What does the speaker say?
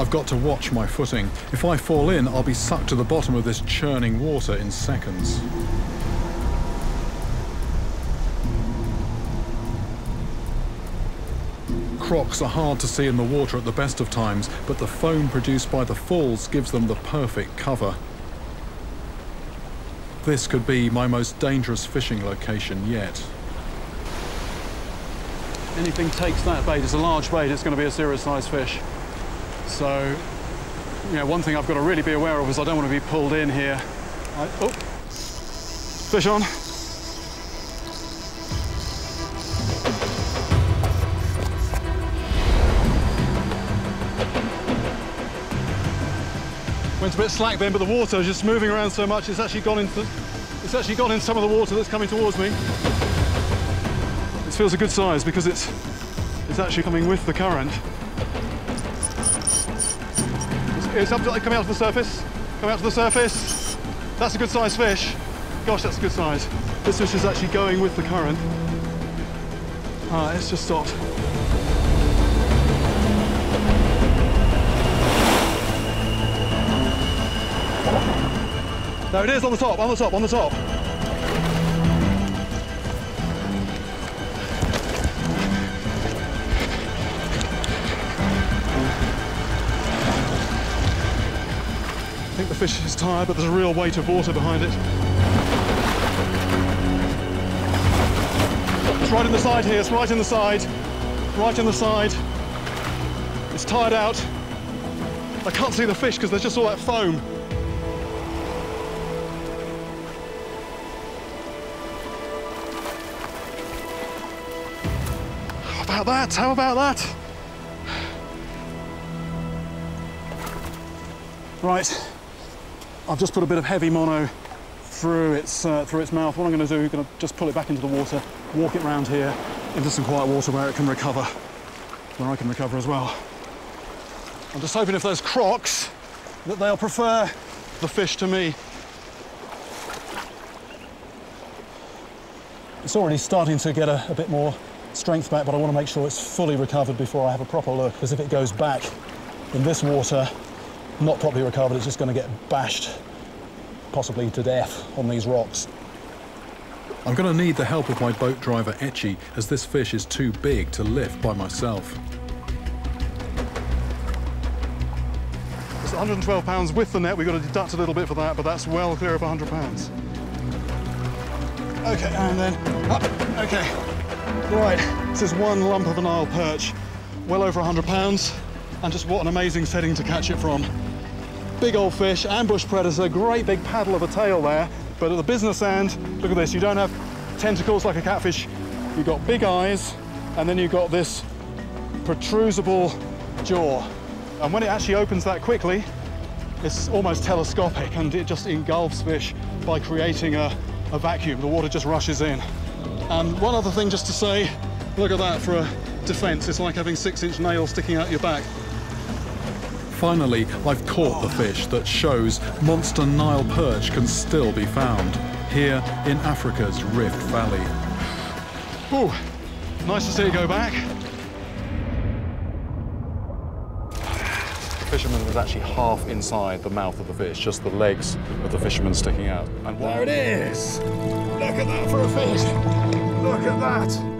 I've got to watch my footing. If I fall in, I'll be sucked to the bottom of this churning water in seconds. Crocs are hard to see in the water at the best of times, but the foam produced by the falls gives them the perfect cover. This could be my most dangerous fishing location yet. Anything takes that bait, it's a large bait, it's going to be a serious sized fish. So, you know, one thing I've got to really be aware of is I don't want to be pulled in here. I, oh, fish on. Went a bit slack then, but the water is just moving around so much, it's actually gone into, it's actually gone in some of the water that's coming towards me. This feels a good size because it's, it's actually coming with the current. It's, up coming out to the surface, coming out to the surface. That's a good size fish. Gosh, that's a good size. This fish is actually going with the current. Ah, it's just stopped. There it is on the top, on the top, on the top. Think the fish is tired, but there's a real weight of water behind it. It's right in the side here, it's right in the side. Right in the side. It's tired out. I can't see the fish because there's just all that foam. How about that? How about that? Right, I've just put a bit of heavy mono through its, uh, through its mouth. What I'm going to do, I'm going to just pull it back into the water, walk it round here into some quiet water where it can recover, where I can recover as well. I'm just hoping if there's crocs that they'll prefer the fish to me. It's already starting to get a, a bit more strength back, but I want to make sure it's fully recovered before I have a proper look, because if it goes back in this water, not properly recovered, it's just going to get bashed, possibly to death, on these rocks. I'm going to need the help of my boat driver Etchy, as this fish is too big to lift by myself. It's 112 pounds with the net. We've got to deduct a little bit for that, but that's well clear of 100 pounds. Okay, and then up. Okay, right. This is one lump of a Nile perch, well over 100 pounds, and just what an amazing setting to catch it from. Big old fish, ambush predator, great big paddle of a tail there, but at the business end, look at this, you don't have tentacles like a catfish, you've got big eyes, and then you've got this protrusible jaw. And when it actually opens that quickly, it's almost telescopic and it just engulfs fish by creating a, a vacuum. The water just rushes in. And one other thing just to say, look at that for a defense. It's like having six inch nails sticking out your back. Finally, I've caught the fish that shows monster Nile perch can still be found here in Africa's Rift Valley. Ooh, nice to see it go back. The fisherman was actually half inside the mouth of the fish, just the legs of the fisherman sticking out. And there it is! Look at that for a fish! Look at that!